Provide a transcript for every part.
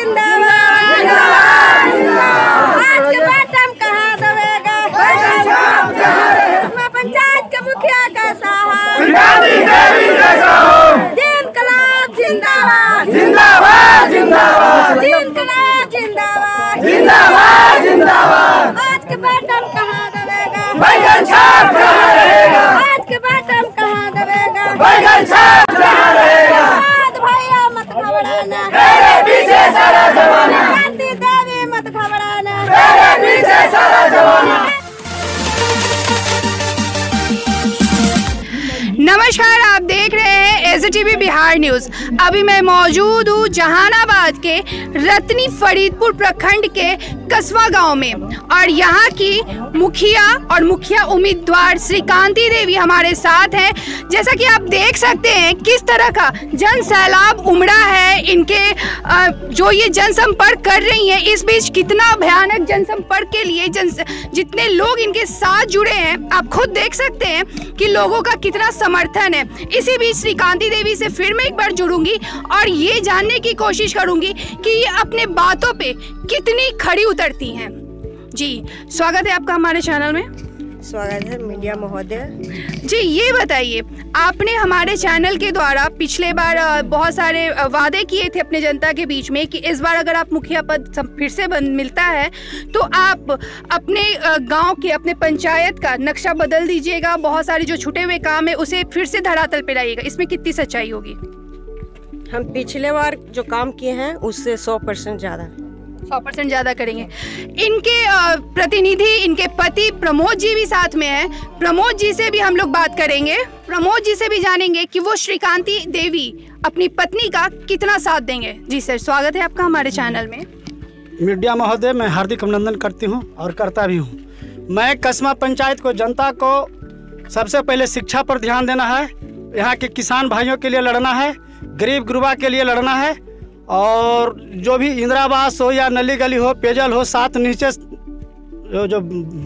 जिंदाबाद। आज के बटन कहाँ दबेगा? इसमें पंचायत के मुखिया का साहब दिन कलाब जिंदाबाद। जिंदाबाद जिंदाबाद। दिन कलाब जिंदाबाद। जिंदाबाद जिंदाबाद। आज के बटन कहाँ दबेगा? बैगन छाप कहाँ टीवी बिहार न्यूज़। अभी मैं मौजूद हूँ जहानाबाद के रत्नी फरीदपुर प्रखंड के कस्बा गाँव में। और यहाँ की मुखिया और मुखिया उम्मीदवार श्रीकांति देवी हमारे साथ हैं। जैसा कि आप देख सकते हैं, किस तरह का जन सैलाब उमड़ा है इनके जो ये जनसंपर्क कर रही हैं। इस बीच कितना भयानक जनसंपर्क के लिए जन जितने लोग इनके साथ जुड़े हैं, आप खुद देख सकते हैं कि लोगों का कितना समर्थन है। इसी बीच श्रीकांति देवी से फिर मैं एक बार जुड़ूँगी और ये जानने की कोशिश करूँगी कि ये अपने बातों पे कितनी खड़ी उतरती हैं। जी स्वागत है आपका हमारे चैनल में। स्वागत है मीडिया महोदय। जी ये बताइए आपने हमारे चैनल के द्वारा पिछले बार बहुत सारे वादे किए थे अपने जनता के बीच में कि इस बार अगर आप मुखिया पद फिर से बन मिलता है तो आप अपने गाँव के अपने पंचायत का नक्शा बदल दीजिएगा बहुत सारे जो छुटे हुए काम है उसे फिर से धरातल पर लाइएगा। इसमें कितनी सच्चाई होगी? हम पिछले बार जो काम किए हैं उससे सौ परसेंट ज़्यादा। सौ परसेंट ज़्यादा करेंगे। इनके प्रतिनिधि, इनके पति प्रमोद जी भी साथ में हैं। प्रमोद जी से भी हम लोग बात करेंगे। प्रमोद जी से भी जानेंगे कि वो श्रीकांति देवी अपनी पत्नी का कितना साथ देंगे। जी सर, स्वागत है आपका हमारे चैनल में। मीडिया महोदय, मैं हार्दिक अभिनंदन करती हूँ और करता भी हूँ। मैं कस्बा पंचायत को, जनता को सबसे पहले शिक्षा पर ध्यान देना है। यहाँ के किसान भाइयों के लिए लड़ना है, गरीब गुरबा के लिए लड़ना है और जो भी इंदिरा आवास हो या नली गली हो पेयजल हो साथ नीचे जो जो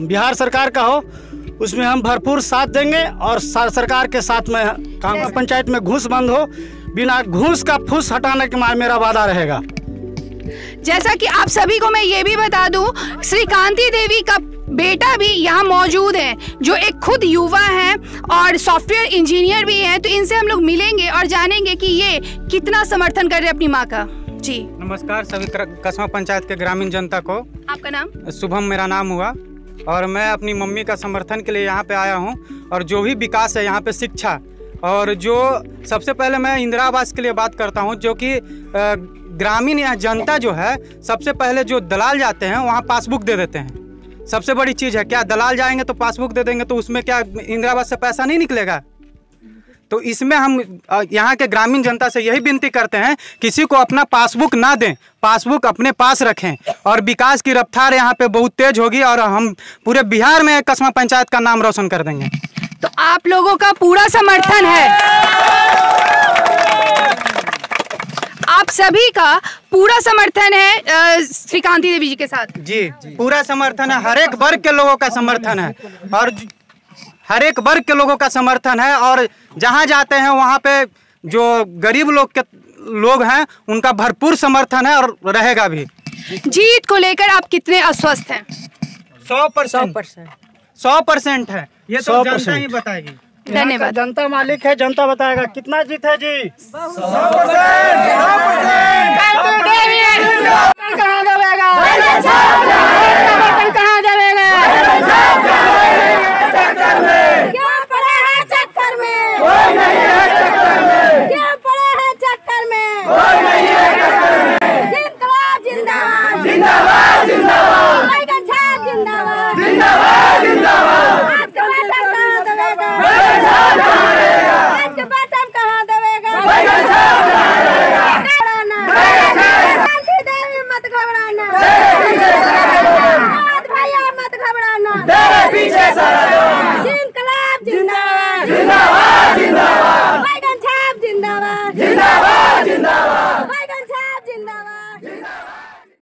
बिहार सरकार का हो उसमें हम भरपूर साथ देंगे और सरकार के साथ में काम पंचायत में घूस बंद हो बिना घूस का फूस हटाने के मा- मेरा वादा रहेगा। जैसा कि आप सभी को मैं ये भी बता दूँ श्रीकांति देवी का बेटा भी यहाँ मौजूद है जो एक खुद युवा है और सॉफ्टवेयर इंजीनियर भी है तो इनसे हम लोग मिलेंगे और जानेंगे कि ये कितना समर्थन कर रहे हैं अपनी माँ का। जी। नमस्कार सभी कस्बा पंचायत के ग्रामीण जनता को। आपका नाम? शुभम मेरा नाम हुआ। और मैं अपनी मम्मी का समर्थन के लिए यहाँ पे आया हूँ। और जो भी विकास है यहाँ पे शिक्षा और जो सबसे पहले मैं इंदिरा आवास के लिए बात करता हूँ जो कि ग्रामीण या जनता जो है सबसे पहले जो दलाल जाते हैं वहाँ पासबुक दे देते हैं। सबसे बड़ी चीज़ है, क्या दलाल जाएँगे तो पासबुक दे देंगे तो उसमें क्या इंदिरा से पैसा नहीं निकलेगा? तो इसमें हम यहाँ के ग्रामीण जनता से यही विनती करते हैं, किसी को अपना पासबुक ना दें, पासबुक अपने पास रखें, और विकास की रफ्तार यहाँ पे बहुत तेज होगी, और हम पूरे बिहार में कस्बा पंचायत का नाम रोशन कर देंगे। तो आप लोगों का पूरा समर्थन है। आप सभी का पूरा समर्थन है श्रीकांति देवी जी के साथ। जी पूरा समर्थन है। हर एक वर्ग के लोगों का समर्थन है। और हर एक वर्ग के लोगों का समर्थन है। और जहाँ जाते हैं वहाँ पे जो गरीब लोग के लोग हैं उनका भरपूर समर्थन है और रहेगा भी। जीत को लेकर आप कितने अस्वस्थ हैं? सौ सौ परसेंट। परसेंट सौ परसेंट है। ये तो 100% जनता ही बताएगी। धन्यवाद। जनता मालिक है जनता बताएगा कितना जीत है जी? कहाँ दबेगा कहाँ दबेगा क्या पड़ा है चक्कर में क्या पड़ा है चक्कर में जिंदाबाद। जिंदाबाद। जिंदाबाद जिंदाबाद बैगन छाप जिंदाबाद जिंदाबाद। जिंदाबाद।